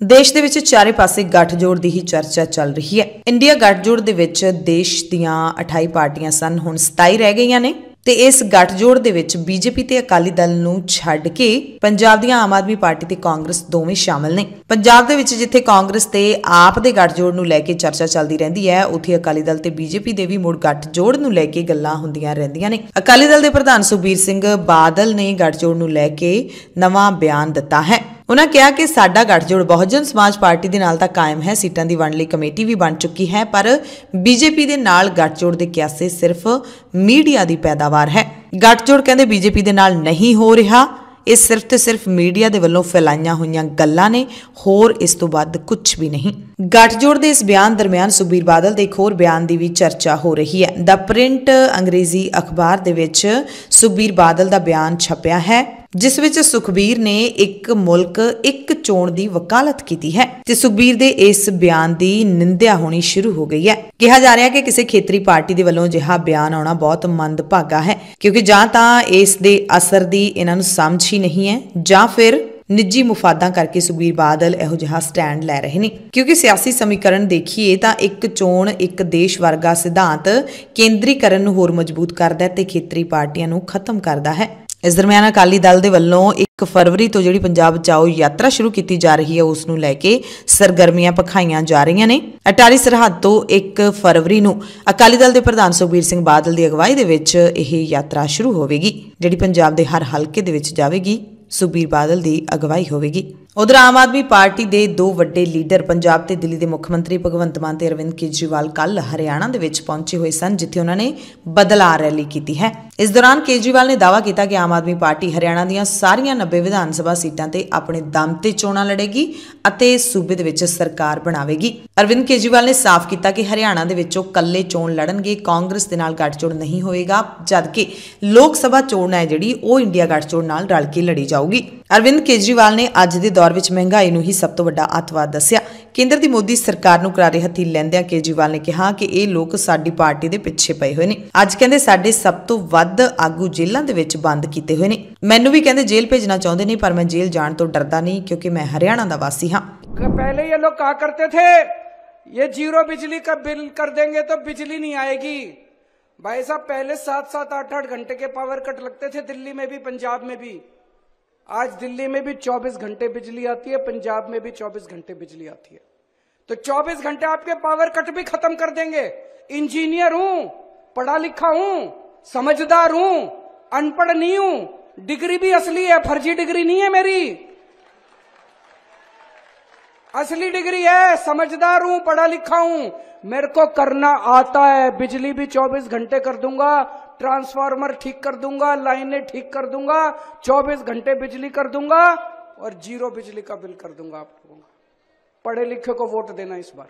ਦੇਸ਼ ਦੇ ਵਿੱਚ ਚਾਰੇ ਪਾਸੇ ਗੱਠਜੋੜ ਦੀ ਹੀ ਚਰਚਾ ਚੱਲ ਰਹੀ ਹੈ। ਇੰਡੀਆ ਗੱਠਜੋੜ ਦੇ ਵਿੱਚ ਦੇਸ਼ ਦੀਆਂ 28 ਪਾਰਟੀਆਂ ਸਨ, ਹੁਣ 27 ਰਹਿ ਗਈਆਂ ਨੇ ਤੇ ਇਸ ਗੱਠਜੋੜ ਦੇ ਵਿੱਚ ਬੀਜੇਪੀ ਤੇ ਅਕਾਲੀ ਦਲ ਨੂੰ ਛੱਡ ਕੇ ਪੰਜਾਬ ਦੀਆਂ ਆਮ ਆਦਮੀ ਪਾਰਟੀ ਤੇ ਕਾਂਗਰਸ ਦੋਵੇਂ ਸ਼ਾਮਲ ਨੇ। ਪੰਜਾਬ ਦੇ ਵਿੱਚ ਜਿੱਥੇ ਕਾਂਗਰਸ ਤੇ ਆਪ ਦੇ ਗੱਠਜੋੜ ਨੂੰ ਲੈ ਕੇ ਚਰਚਾ ਚੱਲਦੀ ਰਹਿੰਦੀ ਹੈ, ਉੱਥੇ ਅਕਾਲੀ ਦਲ ਤੇ ਬੀਜੇਪੀ ਦੇ ਵੀ ਮੁੜ ਗੱਠਜੋੜ ਨੂੰ ਲੈ ਕੇ ਗੱਲਾਂ ਹੁੰਦੀਆਂ ਰਹਿੰਦੀਆਂ ਨੇ। ਅਕਾਲੀ ਦਲ ਦੇ ਪ੍ਰਧਾਨ ਸੁਖਬੀਰ ਸਿੰਘ ਬਾਦਲ ਨੇ ਗੱਠਜੋੜ ਨੂੰ ਲੈ ਕੇ ਨਵਾਂ ਬਿਆਨ ਦਿੱਤਾ ਹੈ। ਉਹਨਾਂ ਕਿਹਾ ਕਿ ਸਾਡਾ ਗੱਠਜੋੜ ਬਹੁਜਨ ਸਮਾਜ ਪਾਰਟੀ ਦੇ ਨਾਲ ਤਾਂ ਕਾਇਮ ਹੈ, ਸੀਟਾਂ ਦੀ ਵੰਡ ਲਈ ਕਮੇਟੀ ਵੀ ਬਣ ਚੁੱਕੀ ਹੈ, ਪਰ ਬੀਜੇਪੀ ਦੇ ਨਾਲ ਗੱਠਜੋੜ ਦੇ ਕਿਆਸੇ ਸਿਰਫ ਮੀਡੀਆ ਦੀ ਪੈਦਾਵਾਰ ਹੈ। ਗੱਠਜੋੜ ਕਹਿੰਦੇ ਬੀਜੇਪੀ ਦੇ ਨਾਲ ਨਹੀਂ ਹੋ ਰਿਹਾ। ਇਹ ਸਿਰਫ ਤੇ ਸਿਰਫ ਮੀਡੀਆ ਦੇ ਵੱਲੋਂ ਫੈਲਾਈਆਂ ਹੋਈਆਂ ਗੱਲਾਂ ਨੇ, ਹੋਰ ਇਸ ਤੋਂ ਵੱਧ ਕੁਝ ਵੀ ਨਹੀਂ। ਗੱਠਜੋੜ ਦੇ ਇਸ ਬਿਆਨ ਦਰਮਿਆਨ ਸੁਖਬੀਰ ਬਾਦਲ ਦੇ ਇੱਕ ਹੋਰ ਬਿਆਨ ਦੀ ਵੀ ਚਰਚਾ ਹੋ ਰਹੀ ਹੈ। ਦ ਪ੍ਰਿੰਟ ਅੰਗਰੇਜ਼ੀ ਅਖਬਾਰ ਦੇ ਵਿੱਚ ਸੁਖਬੀਰ ਬਾਦਲ ਦਾ ਬਿਆਨ ਛਪਿਆ ਹੈ। ਜਿਸ ਵਿੱਚ ਸੁਖਬੀਰ ਨੇ ਇੱਕ ਮੁਲਕ, ਇੱਕ ਚੋਣ ਦੀ ਵਕਾਲਤ ਕੀਤੀ ਹੈ ਤੇ ਸੁਖਬੀਰ ਦੇ ਇਸ ਬਿਆਨ ਦੀ ਨਿੰਦਿਆ ਹੋਣੀ ਸ਼ੁਰੂ ਹੋ ਗਈ ਹੈ। ਕਿਹਾ ਜਾ ਰਿਹਾ ਕਿ ਕਿਸੇ ਖੇਤਰੀ ਪਾਰਟੀ ਦੇ ਵੱਲੋਂ ਅਜਿਹਾ ਬਿਆਨ ਆਉਣਾ ਬਹੁਤ ਮੰਦਭਾਗਾ ਹੈ, ਕਿਉਂਕਿ ਜਾਂ ਤਾਂ ਇਸ ਦੇ ਅਸਰ ਦੀ ਇਹਨਾਂ ਨੂੰ ਸਮਝ ਹੀ ਨਹੀਂ ਹੈ, ਜਾਂ ਫਿਰ ਨਿੱਜੀ ਮੁਫਾਦਾਂ ਕਰਕੇ ਸੁਖਬੀਰ ਬਾਦਲ ਇਹੋ ਜਿਹਾ ਸਟੈਂਡ ਲੈ ਰਹੇ ਨੇ। ਕਿਉਂਕਿ ਸਿਆਸੀ ਸਮੀਕਰਨ ਦੇਖੀਏ ਤਾਂ ਇੱਕ ਚੋਣ, ਇੱਕ ਦੇਸ਼ ਵਰਗਾ ਸਿਧਾਂਤ ਕੇਂਦਰੀਕਰਨ ਨੂੰ ਹੋਰ ਮਜ਼ਬੂਤ ਕਰਦਾ ਹੈ ਤੇ ਖੇਤਰੀ ਪਾਰਟੀਆਂ ਨੂੰ ਖਤਮ ਕਰਦਾ ਹੈ। ਇਸ ਦਰਮਿਆਨ ਅਕਾਲੀ ਦਲ ਦੇ ਵੱਲੋਂ 1 ਫਰਵਰੀ ਤੋਂ ਜਿਹੜੀ ਪੰਜਾਬ ਬਚਾਓ ਯਾਤਰਾ ਸ਼ੁਰੂ ਕੀਤੀ ਜਾ ਰਹੀ ਹੈ, ਉਸ ਨੂੰ ਲੈ ਕੇ ਸਰਗਰਮੀਆਂ ਪਖਾਈਆਂ ਜਾ ਰਹੀਆਂ ਨੇ। ਅਟਾਰੀ ਸਰਹੱਦ ਤੋਂ 1 ਫਰਵਰੀ ਨੂੰ ਅਕਾਲੀ ਦਲ ਦੇ ਪ੍ਰਧਾਨ ਸੁਖਬੀਰ ਸਿੰਘ ਬਾਦਲ ਦੀ ਅਗਵਾਈ ਦੇ ਵਿੱਚ ਇਹ ਯਾਤਰਾ ਸ਼ੁਰੂ ਹੋਵੇਗੀ, ਜਿਹੜੀ ਪੰਜਾਬ ਦੇ ਹਰ ਹਲਕੇ ਦੇ ਵਿੱਚ ਜਾਵੇਗੀ। ਸੁਖਬੀਰ ਬਾਦਲ ਦੀ ਅਗਵਾਈ ਹੋਵੇਗੀ। ਉਧਰ ਆਮ ਆਦਮੀ ਪਾਰਟੀ ਦੇ ਦੋ ਵੱਡੇ ਲੀਡਰ ਪੰਜਾਬ ਤੇ ਦਿੱਲੀ ਦੇ ਮੁੱਖ ਮੰਤਰੀ ਭਗਵੰਤ ਮਾਨ ਤੇ ਅਰਵਿੰਦ ਕੇਜਰੀਵਾਲ ਕੱਲ ਹਰਿਆਣਾ ਦੇ ਵਿੱਚ ਪਹੁੰਚੇ ਹੋਏ ਸਨ, ਜਿੱਥੇ ਉਹਨਾਂ ਨੇ ਬਦਲਾਅ ਰੈਲੀ ਕੀਤੀ ਹੈ। ਇਸ ਦੌਰਾਨ ਕੇਜਰੀਵਾਲ ਨੇ ਦਾਅਵਾ ਕੀਤਾ ਕਿ ਆਮ ਆਦਮੀ ਪਾਰਟੀ ਹਰਿਆਣਾ ਦੀਆਂ ਸਾਰੀਆਂ 90 ਵਿਧਾਨ ਸਭਾ ਸੀਟਾਂ ਤੇ ਆਪਣੇ ਦਮ ਤੇ ਚੋਣਾਂ ਲੜੇਗੀ ਅਤੇ ਸੂਬੇ ਦੇ ਵਿੱਚ ਸਰਕਾਰ ਬਣਾਵੇਗੀ। ਅਰਵਿੰਦ ਕੇਜਰੀਵਾਲ ਨੇ ਸਾਫ਼ ਕੀਤਾ ਕਿ ਹਰਿਆਣਾ ਦੇ ਵਿੱਚੋਂ ਕੱਲੇ ਚੋਣ ਲੜਨਗੇ, ਕਾਂਗਰਸ ਦੇ ਨਾਲ ਗੱਠਜੋੜ ਨਹੀਂ ਹੋਏਗਾ, ਜਦਕਿ ਲੋਕ ਸਭਾ ਚੋਣ ਹੈ ਜਿਹੜੀ, ਉਹ ਇੰਡੀਆ ਗੱਠਜੋੜ ਨਾਲ ਰਲ ਕੇ ਲੜੀ ਜਾਊਗੀ। ਅਰਵਿੰਦ ਕੇਜਰੀਵਾਲ ਨੇ ਅੱਜ ਦੇ ਦੌਰ ਵਿੱਚ ਮਹਿੰਗਾਈ ਨੂੰ ਹੀ ਸਭ ਤੋਂ ਵੱਡਾ ਅੱਤਵਾਦ ਦੱਸਿਆ ਕੇਂਦਰ ਦੀ ਮੋਦੀ ਸਰਕਾਰ ਨੂੰ ਕਰਾਰੇ ਹੱਥੀ ਲੈਂਦਿਆਂ ਕੇਜਰੀਵਾਲ ਨੇ ਕਿਹਾ ਕਿ ਇਹ ਲੋਕ ਸਾਡੀ ਪਾਰਟੀ ਦੇ ਪਿੱਛੇ ਪਏ ਹੋਏ ਨੇ ਅੱਜ ਕਹਿੰਦੇ ਸਾਡੇ ਸਭ ਤੋਂ ਵੱਧ ਆਗੂ ਜੇਲ੍ਹਾਂ ਦੇ ਵਿੱਚ ਬੰਦ ਕੀਤੇ ਹੋਏ ਨੇ ਮੈਨੂੰ ਵੀ ਕਹਿੰਦੇ ਜੇਲ੍ਹ ਭੇਜਣਾ ਚਾਹੁੰਦੇ ਨੇ ਪਰ ਮੈਂ ਜੇਲ੍ਹ ਜਾਣ ਤੋਂ ਡਰਦਾ ਨਹੀਂ ਕਿਉਂਕਿ ਮੈਂ ਹਰਿਆਣਾ ਦਾ ਵਾਸੀ ਹਾਂ पहले ये लोग कहा करते थे ये जीरो बिजली का बिल कर देंगे तो बिजली नहीं आएगी भाई साहब पहले सात सात आठ आठ घंटे के पावर कट लगते थे दिल्ली में भी पंजाब में भी आज दिल्ली में भी 24 घंटे बिजली आती है, पंजाब में भी 24 घंटे बिजली आती है। तो 24 घंटे आपके पावर कट भी खत्म कर देंगे। इंजीनियर हूँ पढ़ा लिखा हूँ, समझदार हूँ, अनपढ़ नहीं हूँ डिग्री भी असली है, फर्जी डिग्री नहीं है मेरी। असली डिग्री है, समझदार हूँ, पढ़ा लिखा हूँ। मेरे को करना आता है, बिजली भी 24 घंटे कर दूँगा, ट्रांसफार्मर ठीक कर दूँगा, लाइनें ठीक कर दूँगा 24 घंटे बिजली कर दूँगा, और ज़ीरो बिजली का बिल कर दूँगा आप लोगों का। पढ़े लिखे को वोट देना इस बार।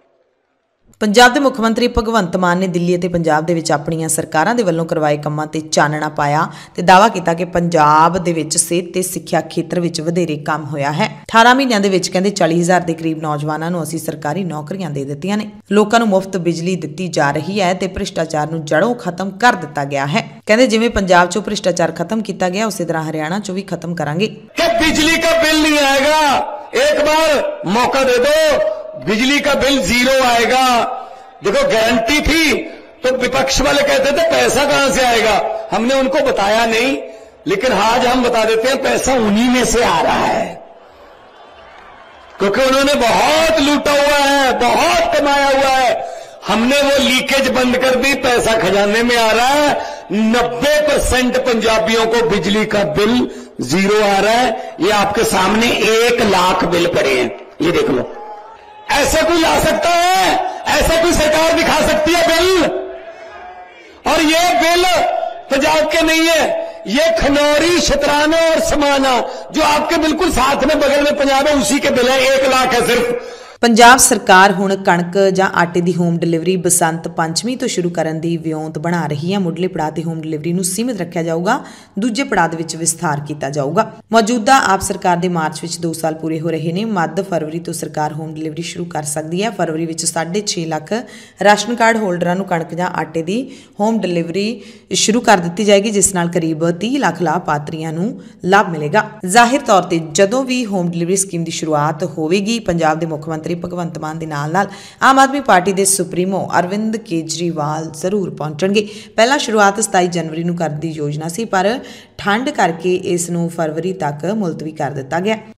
ਪੰਜਾਬ ਦੇ ਮੁੱਖ ਮੰਤਰੀ ਭਗਵੰਤ ਮਾਨ ਨੇ ਦਿੱਲੀ ਅਤੇ ਪੰਜਾਬ ਦੇ ਵਿੱਚ ਆਪਣੀਆਂ ਸਰਕਾਰਾਂ ਦੇ ਵੱਲੋਂ ਕਰਵਾਏ ਕੰਮਾਂ ਤੇ ਚਾਨਣਾ ਪਾਇਆ ਤੇ ਦਾਵਾ ਕੀਤਾ ਕਿ ਪੰਜਾਬ ਦੇ ਵਿੱਚ ਸਿਹਤ ਤੇ ਸਿੱਖਿਆ ਖੇਤਰ ਵਿੱਚ ਵਧੇਰੇ ਕੰਮ ਹੋਇਆ ਹੈ। 18 ਮਹੀਨਿਆਂ ਦੇ ਵਿੱਚ ਕਹਿੰਦੇ 40000 ਦੇ ਕਰੀਬ ਨੌਜਵਾਨਾਂ ਨੂੰ ਅਸੀਂ ਸਰਕਾਰੀ ਨੌਕਰੀਆਂ ਦੇ ਦਿੱਤੀਆਂ ਨੇ। ਲੋਕਾਂ ਨੂੰ ਮੁਫਤ ਬਿਜਲੀ ਦਿੱਤੀ ਜਾ ਰਹੀ ਹੈ ਤੇ ਭ੍ਰਿਸ਼ਟਾਚਾਰ ਨੂੰ ਜੜੋਂ ਖਤਮ ਕਰ ਦਿੱਤਾ ਗਿਆ ਹੈ। ਕਹਿੰਦੇ ਜਿਵੇਂ ਪੰਜਾਬ 'ਚੋਂ ਭ੍ਰਿਸ਼ਟਾਚਾਰ ਖਤਮ ਕੀਤਾ ਗਿਆ, ਉਸੇ ਤਰ੍ਹਾਂ ਹਰਿਆਣਾ 'ਚੋਂ ਵੀ ਖਤਮ ਕਰਾਂਗੇ। ਕਿ ਬਿਜਲੀ ਦਾ ਬਿੱਲ ਨਹੀਂ ਆਏਗਾ। ਇੱਕ ਵਾਰ ਮੌਕਾ ਦੇ ਦਿਓ। बिजली का बिल ज़ीरो आएगा। देखो गारंटी थी तो विपक्ष वाले कहते थे, पैसा कहाँ से आएगा? हमने उनको बताया नहीं, लेकिन आज हम बता देते हैं, पैसा उन्हीं में से आ रहा है। क्योंकि उन्होंने बहुत लूटा हुआ है, बहुत कमाया हुआ है। हमने वो लीकेज बंद कर दी, पैसा खजाने में आ रहा है। नब्बे परसेंट पंजाबियों को बिजली का बिल ज़ीरो आ रहा है। ये आपके सामने एक लाख बिल पड़े हैं। ये देख लो। ऐसा कोई ला सकता है? ऐसे कोई सरकार दिखा सकती है बिल? और ये बिल पंजाब के नहीं है। ये खनौरी, शतराना और समाना, जो आपके बिल्कुल साथ में बगल में पंजाब है, उसी के बिल है। एक लाख है सिर्फ़। ਪੰਜਾਬ ਸਰਕਾਰ ਹੁਣ ਕਣਕ ਜਾਂ ਆਟੇ ਦੀ ਹੋਮ ਡਿਲੀਵਰੀ ਬਸੰਤ ਪੰਚਮੀ ਤੋਂ ਸ਼ੁਰੂ ਕਰਨ ਦੀ ਵਿਉਂਤ ਬਣਾ ਰਹੀ ਹੈ। ਮੁੱਢਲੇ ਪੜਾਅ ਤੇ ਹੋਮ ਡਿਲੀਵਰੀ ਨੂੰ ਸੀਮਿਤ ਰੱਖਿਆ ਜਾਊਗਾ। ਦੂਜੇ ਪੜਾਅ ਦੇ ਵਿੱਚ ਵਿਸਥਾਰ ਕੀਤਾ ਜਾਊਗਾ। ਮੌਜੂਦਾ ਆਪ ਸਰਕਾਰ ਦੇ ਮਾਰਚ ਵਿੱਚ 2 ਸਾਲ ਪੂਰੇ ਹੋ ਰਹੇ ਨੇ। ਮੱਧ ਫਰਵਰੀ ਤੋਂ ਸਰਕਾਰ ਹੋਮ ਡਿਲੀਵਰੀ ਸ਼ੁਰੂ ਕਰ ਸਕਦੀ ਹੈ। ਫਰਵਰੀ ਵਿੱਚ 6.5 ਲੱਖ ਰਾਸ਼ਨ ਕਾਰਡ ਹੋਲਡਰਾਂ ਨੂੰ ਕਣਕ ਜਾਂ ਆਟੇ ਦੀ ਹੋਮ ਡਿਲੀਵਰੀ ਸ਼ੁਰੂ ਕਰ ਦਿੱਤੀ ਜਾਏਗੀ, ਜਿਸ ਨਾਲ ਕਰੀਬ 30 ਲੱਖ ਲਾਭਪਾਤਰੀਆਂ ਨੂੰ ਲਾਭ ਮਿਲੇਗਾ। ਜ਼ਾਹਿਰ ਤੌਰ ਤੇ ਜਦੋਂ ਵੀ ਹੋਮ ਡਿਲੀਵਰੀ ਸਕੀਮ ਦੀ ਸ਼ੁਰੂਆਤ ਹੋਵੇਗੀ, ਪੰਜਾਬ ਦੇ ਮੁੱਖ ਮੰਤਰੀ ਭਗਵੰਤ ਮਾਨ ਦੇ ਨਾਲ ਨਾਲ ਆਮ ਆਦਮੀ ਪਾਰਟੀ ਦੇ ਸੁਪਰੀਮੋ ਅਰਵਿੰਦ ਕੇਜਰੀਵਾਲ ਜ਼ਰੂਰ ਪਹੁੰਚਣਗੇ। ਪਹਿਲਾਂ ਸ਼ੁਰੂਆਤ 27 ਜਨਵਰੀ ਨੂੰ ਕਰਨ ਦੀ ਯੋਜਨਾ ਸੀ, ਪਰ ਠੰਡ ਕਰਕੇ ਇਸ ਨੂੰ ਫਰਵਰੀ ਤੱਕ ਮੁਲਤਵੀ ਕਰ ਦਿੱਤਾ ਗਿਆ।